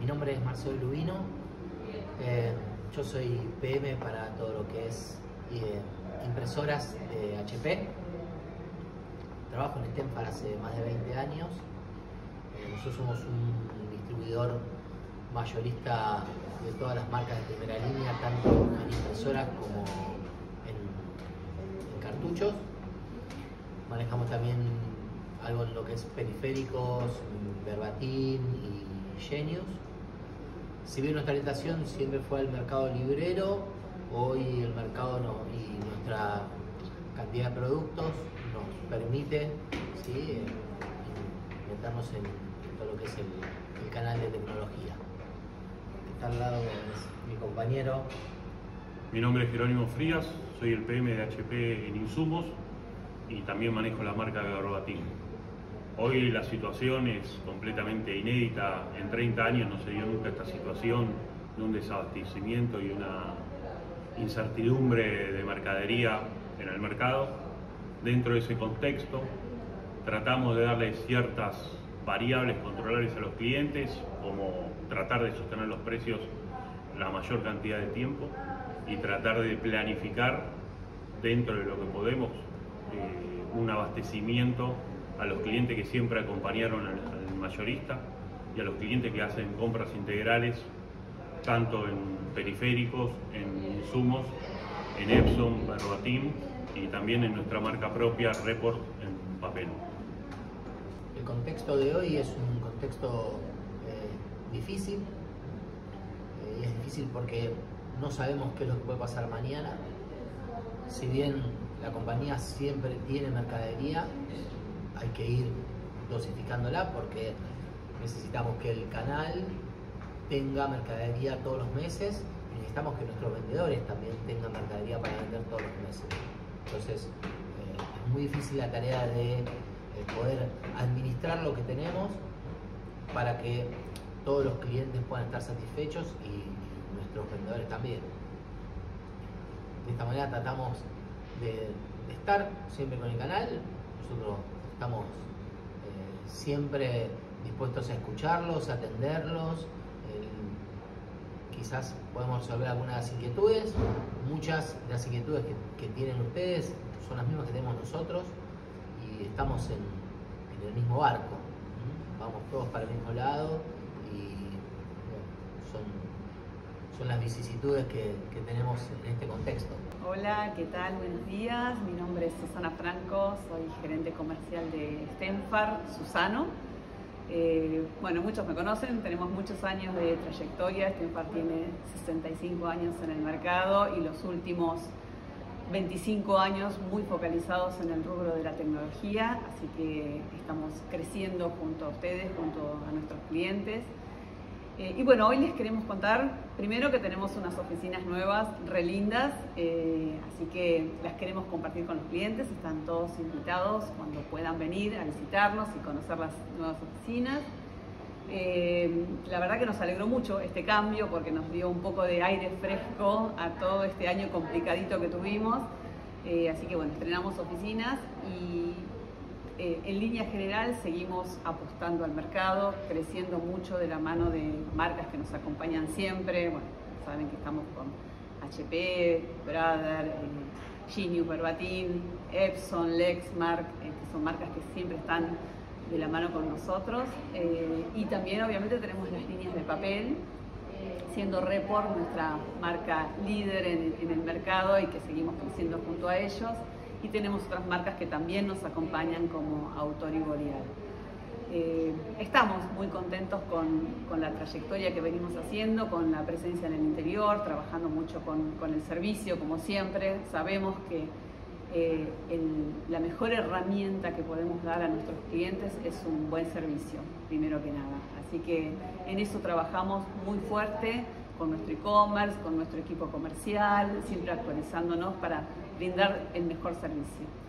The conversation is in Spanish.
mi nombre es Marcelo Lubino. Eh, yo soy PM para todo lo que es eh, impresoras de HP. Trabajo en Stenfar hace más de 20 años. Eh, nosotros somos un distribuidor mayorista de todas las marcas de primera línea, tanto en impresoras como en, en cartuchos. Manejamos también algo en lo que es periféricos, verbatim y Si bien nuestra orientación siempre fue al mercado librero, hoy el mercado y nuestra cantidad de productos nos permite ¿sí? meternos en, todo lo que es el, canal de tecnología. Está al lado es mi compañero. Mi nombre es Jerónimo Frías, soy el PM de HP en insumos y también manejo la marca Verbatim. Hoy la situación es completamente inédita, en 30 años no se dio nunca esta situación de un desabastecimiento y una incertidumbre de mercadería en el mercado. Dentro de ese contexto tratamos de darle ciertas variables controlables a los clientes, como tratar de sostener los precios la mayor cantidad de tiempo y tratar de planificar dentro de lo que podemos eh, un abastecimiento a los clientes que siempre acompañaron al, mayorista y a los clientes que hacen compras integrales, tanto en periféricos, en insumos, en Epson, Verbatim y también en nuestra marca propia, Report, en papel. El contexto de hoy es un contexto eh, difícil, eh, es difícil porque no sabemos qué es lo que puede pasar mañana. Si bien la compañía siempre tiene mercadería, hay que ir dosificándola porque necesitamos que el canal tenga mercadería todos los meses y necesitamos que nuestros vendedores también tengan mercadería para vender todos los meses. Entonces, eh, es muy difícil la tarea de eh, poder administrar lo que tenemos para que todos los clientes puedan estar satisfechos y nuestros vendedores también. De esta manera tratamos de, de estar siempre con el canal. Nosotros Estamos eh, siempre dispuestos a escucharlos, a atenderlos. quizás podemos resolver algunas inquietudes. Muchas de las inquietudes que, tienen ustedes son las mismas que tenemos nosotros y estamos en, el mismo barco. Vamos todos para el mismo lado son las vicisitudes que tenemos en este contexto. Hola, ¿qué tal? Buenos días. Mi nombre es Susana Franco, soy gerente comercial de Stenfar, Susano. Eh, bueno, muchos me conocen, tenemos muchos años de trayectoria. Stenfar tiene 65 años en el mercado y los últimos 25 años muy focalizados en el rubro de la tecnología, así que estamos creciendo junto a ustedes, junto a nuestros clientes. Eh, y bueno, hoy les queremos contar primero que tenemos unas oficinas nuevas, re lindas, eh, así que las queremos compartir con los clientes, están todos invitados cuando puedan venir a visitarnos y conocer las nuevas oficinas. Eh, la verdad que nos alegró mucho este cambio porque nos dio un poco de aire fresco a todo este año complicadito que tuvimos. así que bueno, estrenamos oficinas y eh, en línea general seguimos apostando al mercado, creciendo mucho de la mano de marcas que nos acompañan siempre. Bueno, saben que estamos con HP, Brother, eh, Genius, Verbatim, Epson, Lexmark, eh, que son marcas que siempre están de la mano con nosotros. y también obviamente tenemos las líneas de papel, siendo Report nuestra marca líder en, en el mercado y que seguimos creciendo junto a ellos y tenemos otras marcas que también nos acompañan como Autor y Boreal. Eh, estamos muy contentos con, la trayectoria que venimos haciendo, con la presencia en el interior, trabajando mucho con, el servicio, como siempre. Sabemos que eh, la mejor herramienta que podemos dar a nuestros clientes es un buen servicio, primero que nada. Así que en eso trabajamos muy fuerte con nuestro e-commerce, con nuestro equipo comercial, siempre actualizándonos para brindar el mejor servicio.